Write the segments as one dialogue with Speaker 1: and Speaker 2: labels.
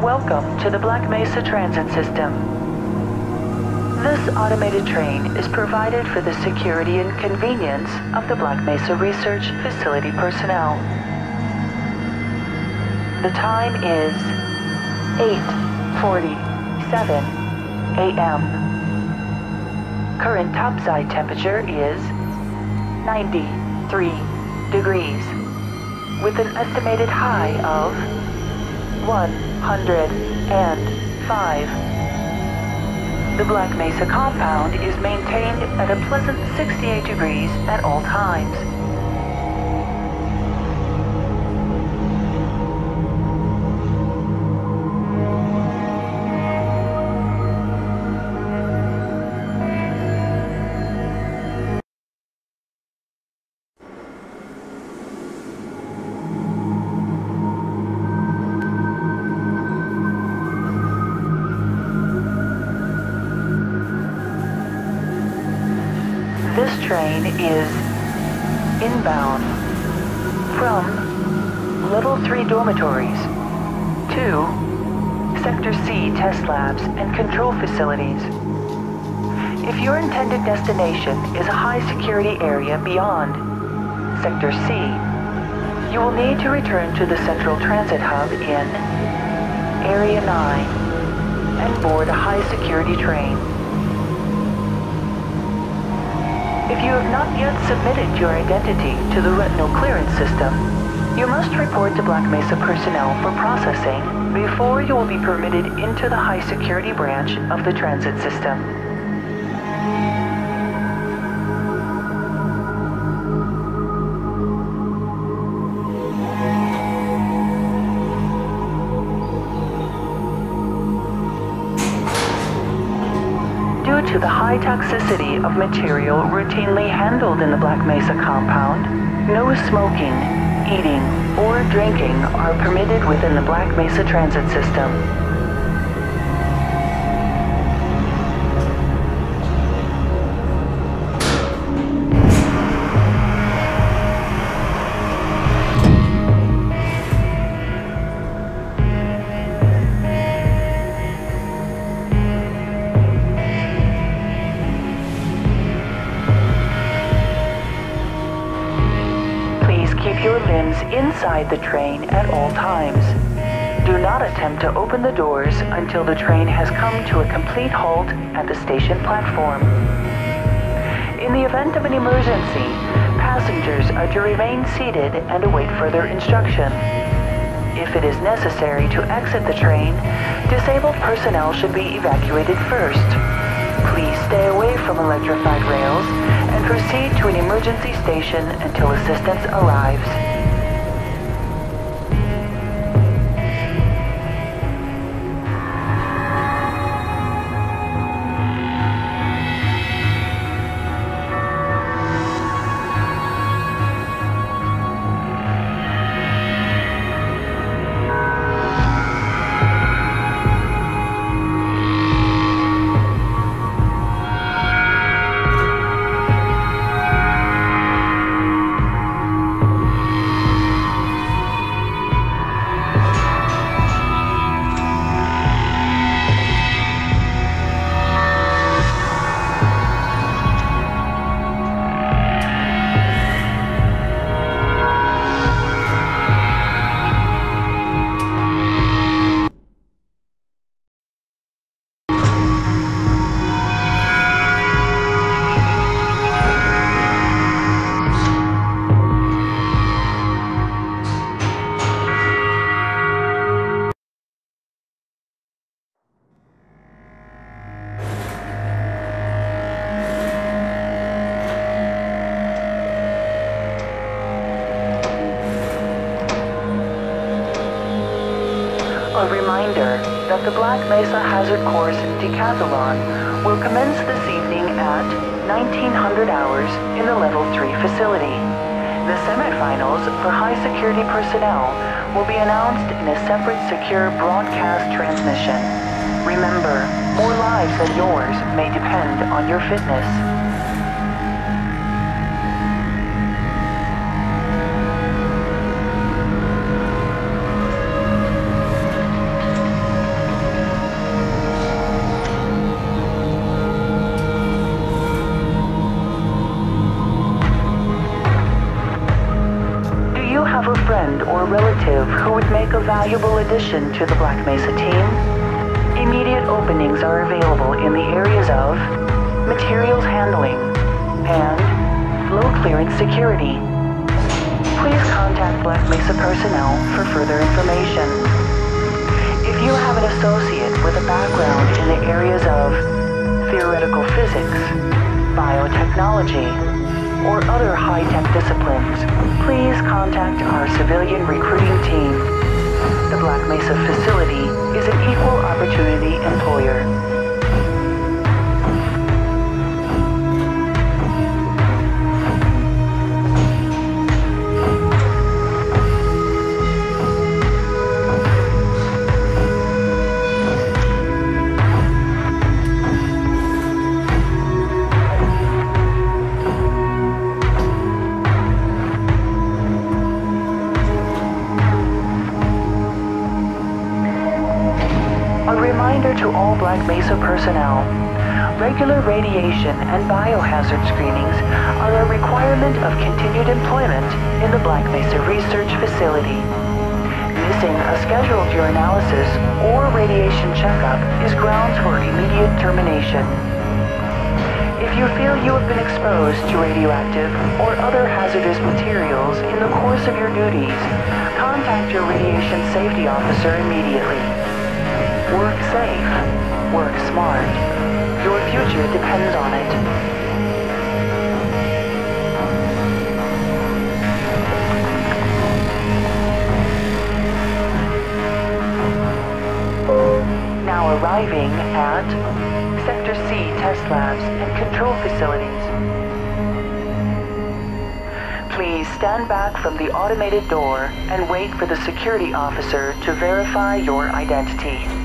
Speaker 1: welcome to the Black Mesa Transit System. This automated train is provided for the security and convenience of the Black Mesa Research Facility personnel. The time is 8.47 a.m. Current topside temperature is 93 degrees with an estimated high of 105. The Black Mesa compound is maintained at a pleasant 68 degrees at all times. This train is inbound from Level 3 dormitories to Sector C test labs and control facilities. If your intended destination is a high security area beyond Sector C, you will need to return to the Central Transit Hub in Area 9 and board a high security train. If you have not yet submitted your identity to the retinal clearance system, you must report to Black Mesa personnel for processing before you will be permitted into the high security branch of the transit system. To the high toxicity of material routinely handled in the Black Mesa compound, no smoking, eating, or drinking are permitted within the Black Mesa transit system. Your limbs inside the train at all times. Do not attempt to open the doors until the train has come to a complete halt at the station platform. In the event of an emergency, passengers are to remain seated and await further instruction. If it is necessary to exit the train, disabled personnel should be evacuated first. Please stay away from electrified rails proceed to an emergency station until assistance arrives. That the Black Mesa Hazard Course Decathlon will commence this evening at 1900 hours in the Level 3 facility. The semifinals for high security personnel will be announced in a separate secure broadcast transmission. Remember, more lives than yours may depend on your fitness. Or relative who would make a valuable addition to the Black Mesa team, immediate openings are available in the areas of materials handling and low clearance security. Please contact Black Mesa personnel for further information. If you have an associate with a background in the areas of theoretical physics, biotechnology, or other high-tech disciplines, please contact our civilian recruiting team. The Black Mesa facility is an equal opportunity employer. Reminder to all Black Mesa personnel. Regular radiation and biohazard screenings are a requirement of continued employment in the Black Mesa Research Facility. Missing a scheduled urinalysis or radiation checkup is grounds for immediate termination. If you feel you have been exposed to radioactive or other hazardous materials in the course of your duties, contact your radiation safety officer immediately. Work safe. Work smart. Your future depends on it. Now arriving at Sector C test labs and control facilities. Please stand back from the automated door and wait for the security officer to verify your identity.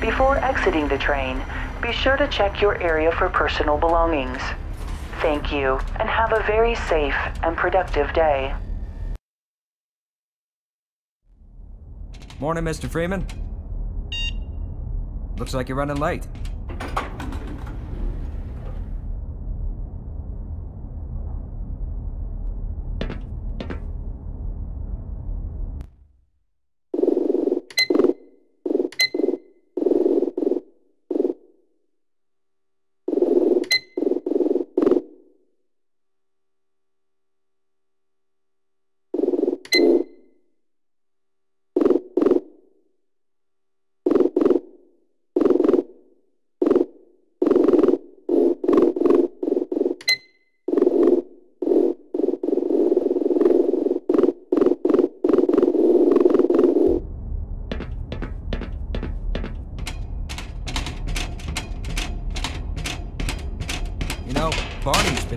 Speaker 1: Before exiting the train, be sure to check your area for personal belongings. Thank you, and have a very safe and productive day.
Speaker 2: Morning, Mr. Freeman. Looks like you're running late.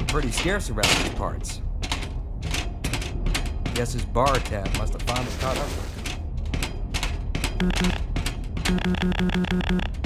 Speaker 2: Been pretty scarce around these parts. Guess his bar tab must have finally caught up with him.